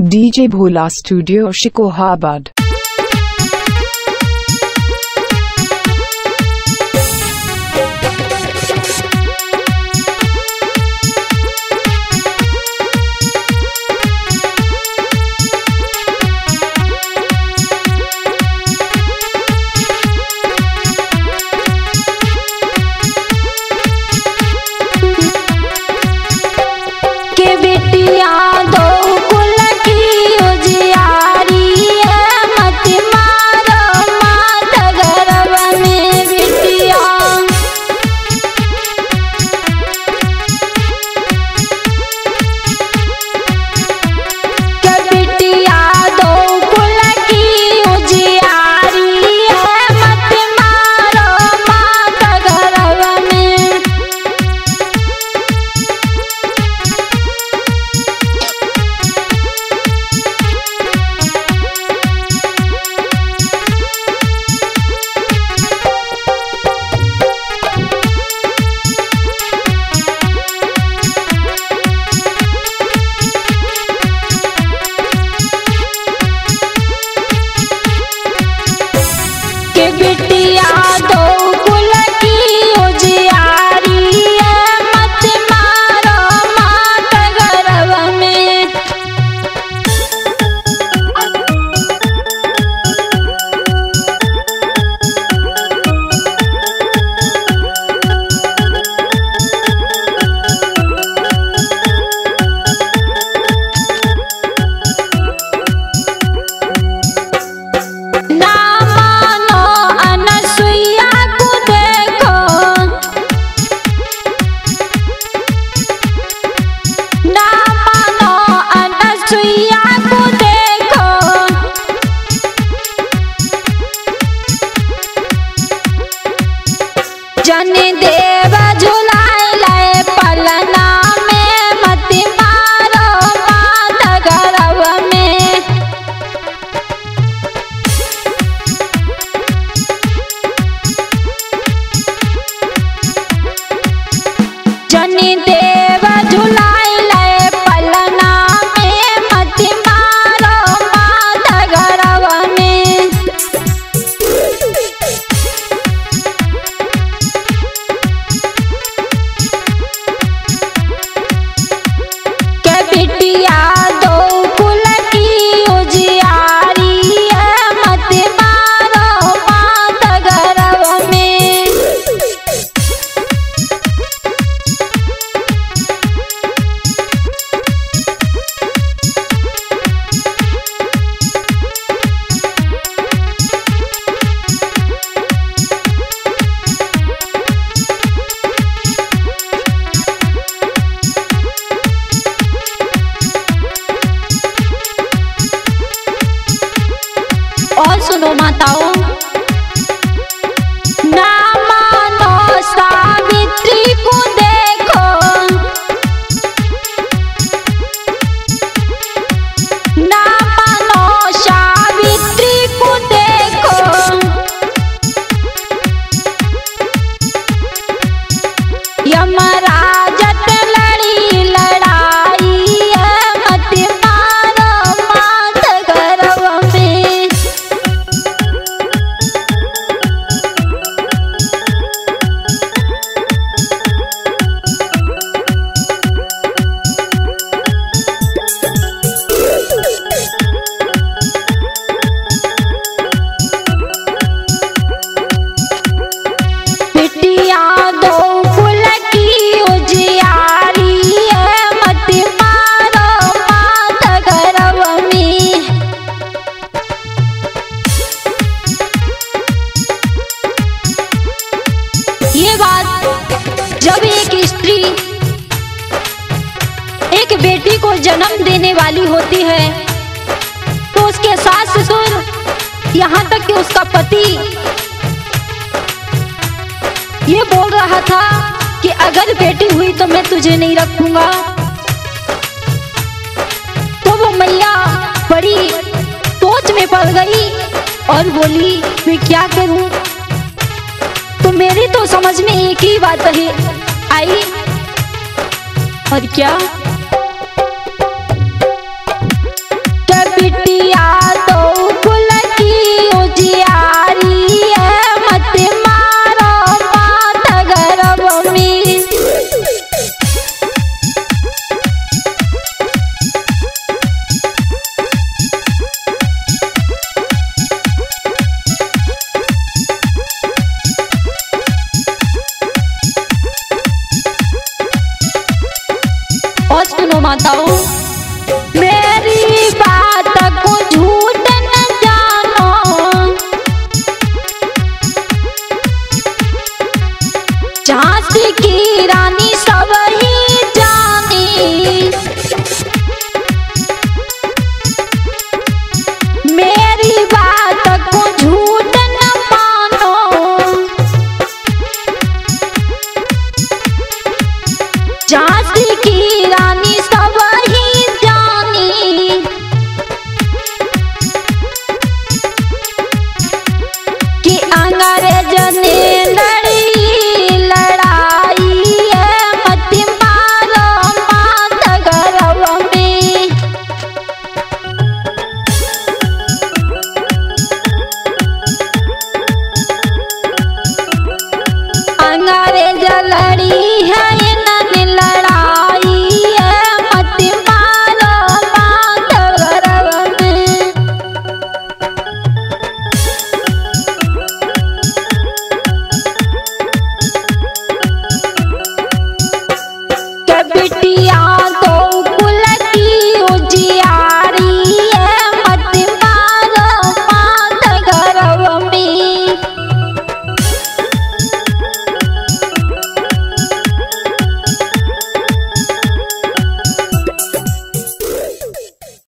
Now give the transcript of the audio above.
DJ भोला studio Shikohabad. নিতে सुनो माताओं। जब एक स्त्री एक बेटी को जन्म देने वाली होती है तो उसके सास ससुर यहाँ तक कि उसका पति ये बोल रहा था कि अगर बेटी हुई तो मैं तुझे नहीं रखूँगा। तो वो मैया बड़ी सोच में पड़ गई और बोली, मैं क्या करूँ? तो मेरी तो समझ में एक ही बात है आई और क्या? बताओ मेरी बात को झूठ